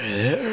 Hello.